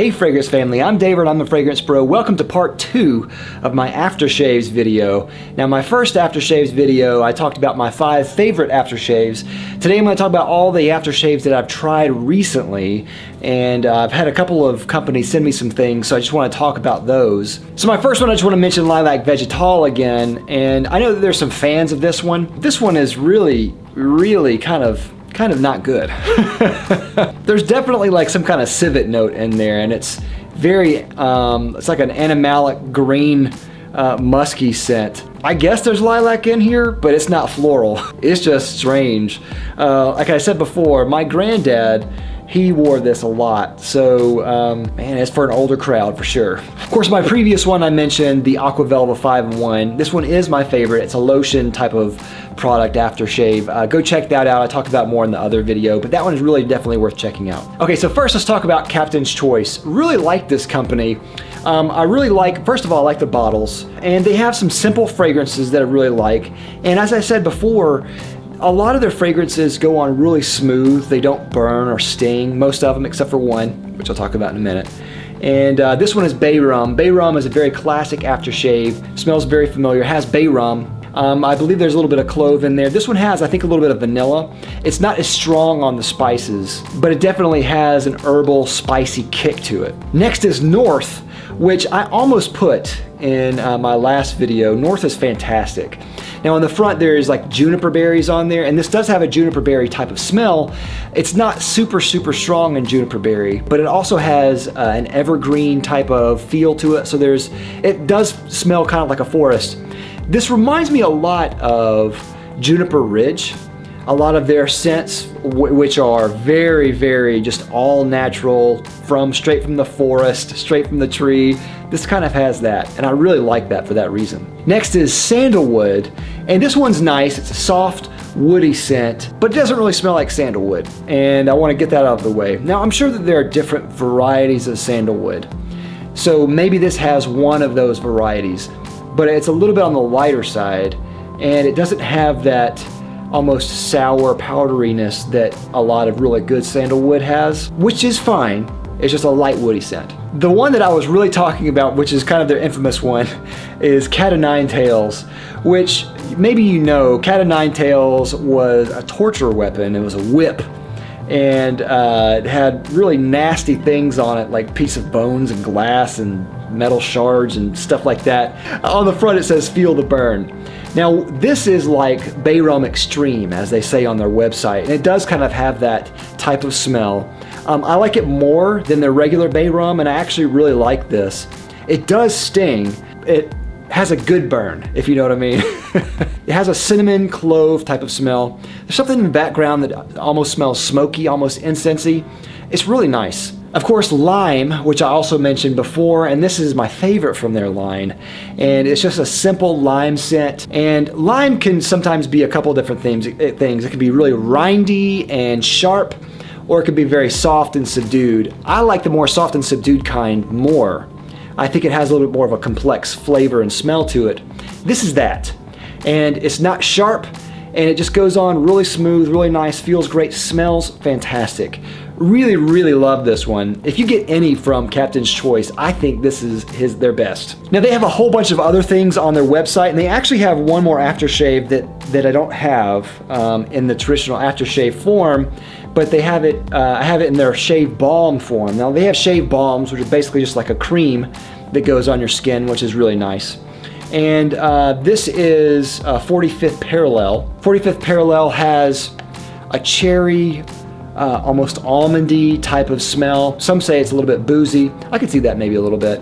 Hey Fragrance family, I'm David, I'm the Fragrance Bro. Welcome to part two of my aftershaves video. Now my first aftershaves video, I talked about my five favorite aftershaves. Today I'm going to talk about all the aftershaves that I've tried recently and uh, I've had a couple of companies send me some things so I just want to talk about those. So my first one I just want to mention Lilac Vegetal again and I know that there's some fans of this one. This one is really, really kind of kind of not good. There's definitely like some kind of civet note in there and it's very, um, it's like an animalic green uh, musky scent. I guess there's lilac in here, but it's not floral. It's just strange. Uh, like I said before, my granddad, he wore this a lot. So, um, man, it's for an older crowd for sure. Of course, my previous one I mentioned, the Aqua Velva 5-in-1. This one is my favorite. It's a lotion type of product aftershave. Uh, go check that out. I talked about more in the other video, but that one is really definitely worth checking out. Okay, so first let's talk about Captain's Choice. Really like this company. Um, I really like, first of all, I like the bottles, and they have some simple fragrances that I really like. And as I said before, a lot of their fragrances go on really smooth. They don't burn or sting, most of them except for one, which I'll talk about in a minute. And uh, this one is Bay Rum. Bay Rum is a very classic aftershave. Smells very familiar. Has Bay Rum. Um, I believe there's a little bit of clove in there. This one has, I think, a little bit of vanilla. It's not as strong on the spices, but it definitely has an herbal, spicy kick to it. Next is North, which I almost put in uh, my last video. North is fantastic. Now on the front there is like juniper berries on there and this does have a juniper berry type of smell. It's not super super strong in juniper berry but it also has uh, an evergreen type of feel to it so there's it does smell kind of like a forest. This reminds me a lot of Juniper Ridge a lot of their scents, which are very, very just all natural, from straight from the forest, straight from the tree. This kind of has that, and I really like that for that reason. Next is sandalwood, and this one's nice. It's a soft, woody scent, but it doesn't really smell like sandalwood, and I want to get that out of the way. Now, I'm sure that there are different varieties of sandalwood, so maybe this has one of those varieties, but it's a little bit on the lighter side, and it doesn't have that almost sour powderiness that a lot of really good sandalwood has, which is fine. It's just a light woody scent. The one that I was really talking about, which is kind of their infamous one, is Cat o' Nine Tails, which maybe you know, Cat o' Nine Tails was a torture weapon. It was a whip and uh, it had really nasty things on it like piece of bones and glass and metal shards and stuff like that. On the front it says feel the burn. Now, this is like Bay Rum Extreme, as they say on their website, and it does kind of have that type of smell. Um, I like it more than their regular Bay Rum, and I actually really like this. It does sting. It has a good burn, if you know what I mean. it has a cinnamon clove type of smell. There's something in the background that almost smells smoky, almost incensey. It's really nice. Of course, lime, which I also mentioned before, and this is my favorite from their line. And it's just a simple lime scent. And lime can sometimes be a couple different things. Eh, things. It can be really rindy and sharp, or it can be very soft and subdued. I like the more soft and subdued kind more. I think it has a little bit more of a complex flavor and smell to it. This is that. And it's not sharp, and it just goes on really smooth, really nice, feels great, smells fantastic. Really, really love this one. If you get any from Captain's Choice, I think this is his their best. Now they have a whole bunch of other things on their website, and they actually have one more aftershave that, that I don't have um, in the traditional aftershave form, but they have it, uh, I have it in their shave balm form. Now they have shave balms, which are basically just like a cream that goes on your skin, which is really nice. And uh, this is 45th Parallel. 45th Parallel has a cherry uh, almost almondy type of smell. Some say it's a little bit boozy. I could see that maybe a little bit.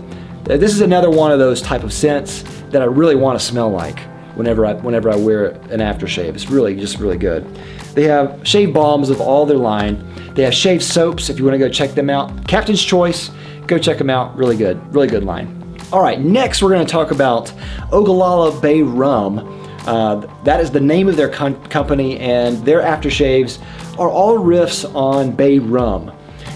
Uh, this is another one of those type of scents that I really want to smell like whenever I, whenever I wear an aftershave. It's really just really good. They have shave balms of all their line. They have shave soaps if you want to go check them out. Captain's Choice, go check them out. Really good, really good line. All right, next we're going to talk about Ogallala Bay Rum. Uh, that is the name of their company, and their aftershaves are all riffs on Bay Rum.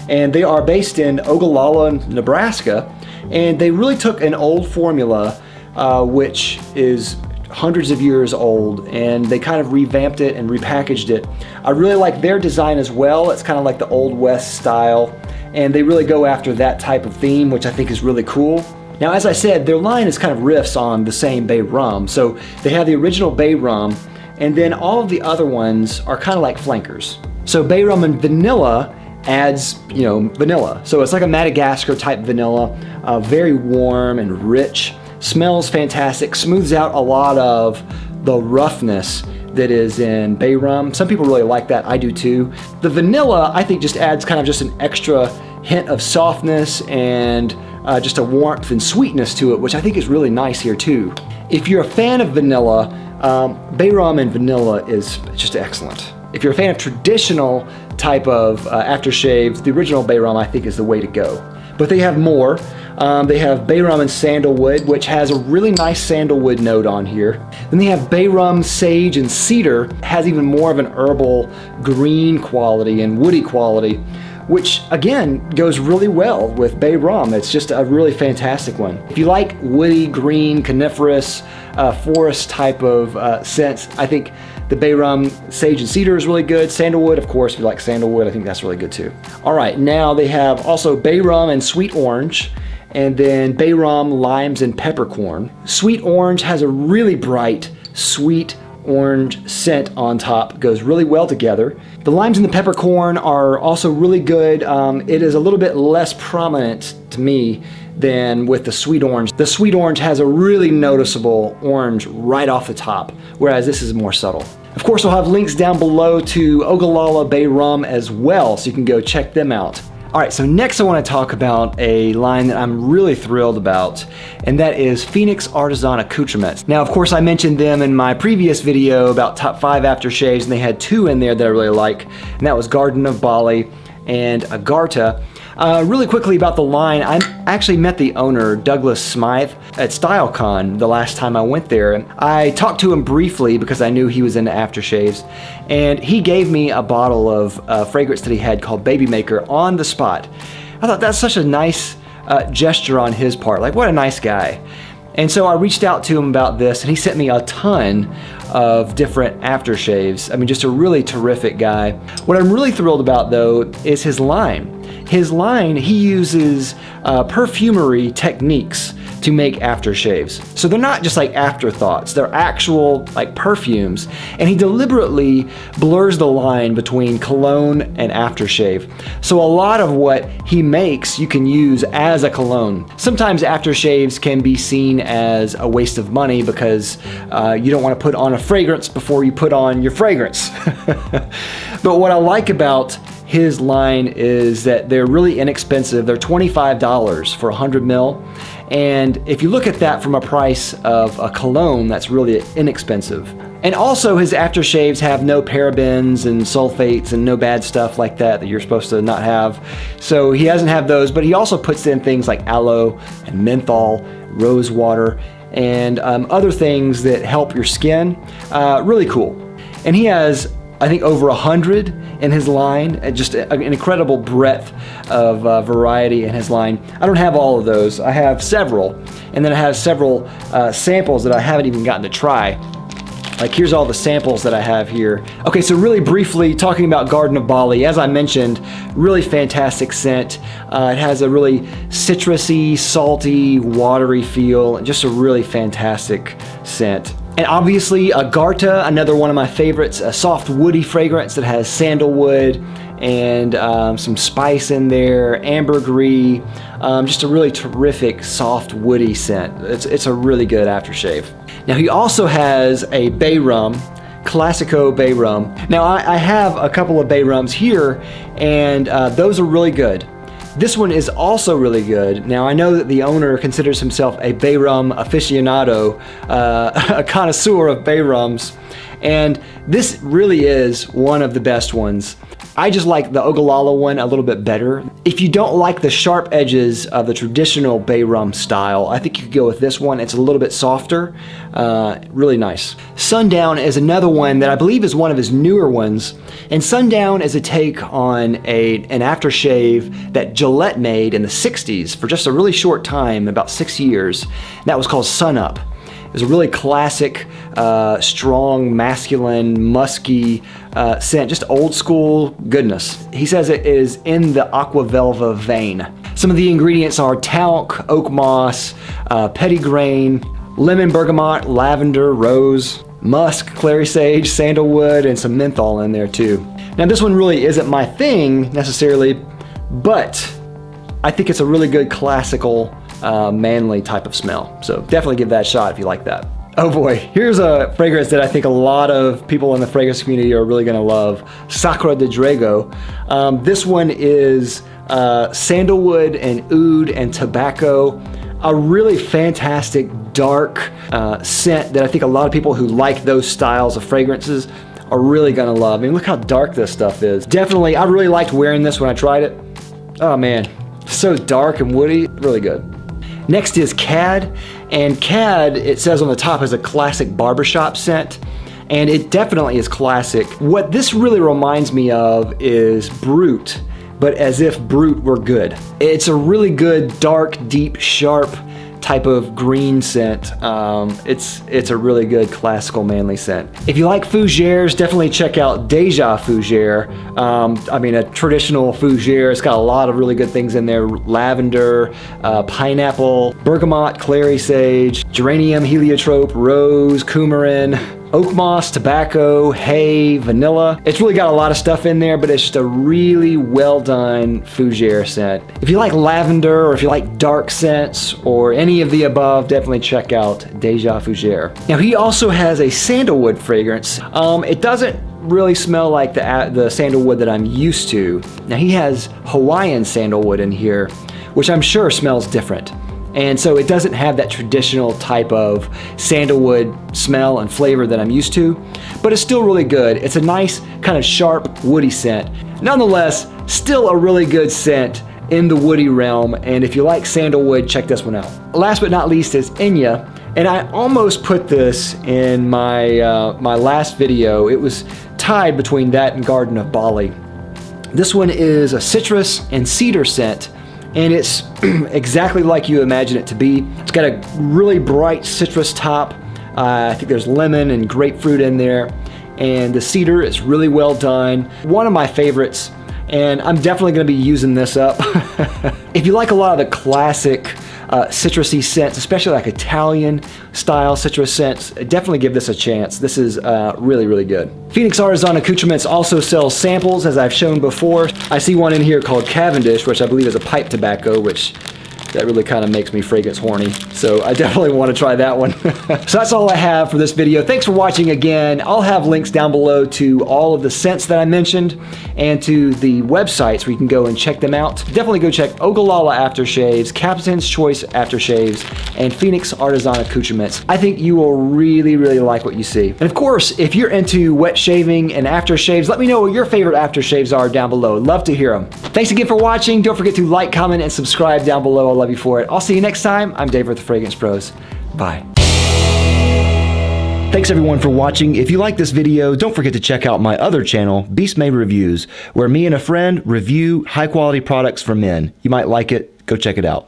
And they are based in Ogallala, Nebraska, and they really took an old formula, uh, which is hundreds of years old, and they kind of revamped it and repackaged it. I really like their design as well. It's kind of like the Old West style and they really go after that type of theme, which I think is really cool. Now, as I said, their line is kind of riffs on the same Bay rum. So they have the original Bay rum, and then all of the other ones are kind of like flankers. So Bay rum and vanilla adds, you know, vanilla. So it's like a Madagascar type vanilla, uh, very warm and rich, smells fantastic, smooths out a lot of the roughness that is in bay rum. Some people really like that, I do too. The vanilla, I think just adds kind of just an extra hint of softness and uh, just a warmth and sweetness to it, which I think is really nice here too. If you're a fan of vanilla, um, bay rum and vanilla is just excellent. If you're a fan of traditional type of uh, aftershaves, the original Bay Rum I think is the way to go. But they have more. Um, they have Bay Rum and Sandalwood, which has a really nice sandalwood note on here. Then they have Bay Rum, Sage, and Cedar, has even more of an herbal green quality and woody quality, which again goes really well with Bay Rum. It's just a really fantastic one. If you like woody, green, coniferous, uh, forest type of uh, scents, I think the Bay Rum Sage and Cedar is really good. Sandalwood, of course, if you like sandalwood, I think that's really good too. All right, now they have also Bay Rum and Sweet Orange and then Bay Rum, Limes, and Peppercorn. Sweet Orange has a really bright, sweet orange scent on top, goes really well together. The limes and the peppercorn are also really good. Um, it is a little bit less prominent to me than with the sweet orange. The sweet orange has a really noticeable orange right off the top, whereas this is more subtle. Of course, I'll have links down below to Ogallala Bay Rum as well, so you can go check them out. All right, so next I want to talk about a line that I'm really thrilled about, and that is Phoenix Artisan Accoutrements. Now, of course, I mentioned them in my previous video about top five aftershaves, and they had two in there that I really like, and that was Garden of Bali and Agharta. Uh, really quickly about the line, I actually met the owner, Douglas Smythe, at StyleCon the last time I went there. I talked to him briefly because I knew he was into aftershaves, and he gave me a bottle of uh, fragrance that he had called Baby Maker on the spot. I thought that's such a nice uh, gesture on his part. Like, what a nice guy. And so I reached out to him about this, and he sent me a ton of different aftershaves. I mean, just a really terrific guy. What I'm really thrilled about, though, is his line. His line, he uses uh, perfumery techniques to make aftershaves. So they're not just like afterthoughts, they're actual like perfumes. And he deliberately blurs the line between cologne and aftershave. So a lot of what he makes you can use as a cologne. Sometimes aftershaves can be seen as a waste of money because uh, you don't want to put on a fragrance before you put on your fragrance. but what I like about his line is that they're really inexpensive. They're $25 for 100 mil. And if you look at that from a price of a cologne, that's really inexpensive. And also his aftershaves have no parabens and sulfates and no bad stuff like that that you're supposed to not have. So he doesn't have those, but he also puts in things like aloe and menthol, rose water, and um, other things that help your skin. Uh, really cool. And he has I think over a hundred in his line, just an incredible breadth of uh, variety in his line. I don't have all of those. I have several, and then I have several uh, samples that I haven't even gotten to try. Like here's all the samples that I have here. Okay, so really briefly talking about Garden of Bali, as I mentioned, really fantastic scent. Uh, it has a really citrusy, salty, watery feel, just a really fantastic scent. And obviously Agharta, another one of my favorites, a soft woody fragrance that has sandalwood and um, some spice in there, ambergris, um, just a really terrific soft woody scent. It's, it's a really good aftershave. Now he also has a bay rum, Classico Bay Rum. Now I, I have a couple of Bay Rums here and uh, those are really good. This one is also really good. Now I know that the owner considers himself a Bay Rum aficionado, uh, a connoisseur of Bay Rums, and this really is one of the best ones. I just like the Ogallala one a little bit better. If you don't like the sharp edges of the traditional Bay Rum style, I think you could go with this one. It's a little bit softer, uh, really nice. Sundown is another one that I believe is one of his newer ones. And Sundown is a take on a, an aftershave that Gillette made in the 60s for just a really short time, about six years. That was called Sun Up. Was a really classic, uh, strong, masculine, musky uh, scent, just old school goodness. He says it is in the Aqua Velva vein. Some of the ingredients are talc, oak moss, uh, lemon bergamot, lavender, rose, musk, clary sage, sandalwood, and some menthol in there too. Now this one really isn't my thing necessarily, but I think it's a really good classical, uh, manly type of smell. So definitely give that a shot if you like that. Oh boy, here's a fragrance that I think a lot of people in the fragrance community are really gonna love, Sangre de Drago. Um, this one is uh, sandalwood and oud and tobacco. A really fantastic dark uh, scent that I think a lot of people who like those styles of fragrances are really gonna love. I mean, look how dark this stuff is. Definitely, I really liked wearing this when I tried it. Oh man, so dark and woody, really good. Next is CaD, and CaD, it says on the top, is a classic barbershop scent, and it definitely is classic. What this really reminds me of is Brut, but as if Brut were good. It's a really good, dark, deep, sharp, type of green scent. Um, it's it's a really good classical manly scent. If you like fougères, definitely check out Deja Fougere. Um, I mean, a traditional fougere. It's got a lot of really good things in there: lavender, uh, pineapple, bergamot, clary sage, geranium, heliotrope, rose, coumarin oak moss, tobacco, hay, vanilla. It's really got a lot of stuff in there, but it's just a really well done fougere scent. If you like lavender or if you like dark scents or any of the above, definitely check out Deja Fougere. Now he also has a sandalwood fragrance. Um, it doesn't really smell like the, the sandalwood that I'm used to. Now he has Hawaiian sandalwood in here, which I'm sure smells different. And so it doesn't have that traditional type of sandalwood smell and flavor that I'm used to, but it's still really good. It's a nice kind of sharp woody scent. Nonetheless, still a really good scent in the woody realm. And if you like sandalwood, check this one out. Last but not least is Enya. And I almost put this in my, uh, my last video. It was tied between that and Garden of Bali. This one is a citrus and cedar scent and it's exactly like you imagine it to be. It's got a really bright citrus top. Uh, I think there's lemon and grapefruit in there, and the cedar is really well done. One of my favorites, and I'm definitely gonna be using this up. if you like a lot of the classic uh, citrusy scents, especially like Italian style citrus scents, definitely give this a chance. This is uh, really, really good. Phoenix Artisan Accoutrements also sells samples, as I've shown before. I see one in here called Cavendish, which I believe is a pipe tobacco, which that really kind of makes me fragrance horny. So I definitely want to try that one. so that's all I have for this video. Thanks for watching again. I'll have links down below to all of the scents that I mentioned and to the websites where you can go and check them out. Definitely go check Ogallala Aftershaves, Captain's Choice Aftershaves, and Phoenix Artisan Accoutrements. I think you will really, really like what you see. And of course, if you're into wet shaving and aftershaves, let me know what your favorite aftershaves are down below. Love to hear them. Thanks again for watching. Don't forget to like, comment, and subscribe down below. Love you for it. I'll see you next time. I'm Dave with the Fragrance Bros. Bye. Thanks everyone for watching. If you like this video, don't forget to check out my other channel, Beast Made Reviews, where me and a friend review high quality products for men. You might like it. Go check it out.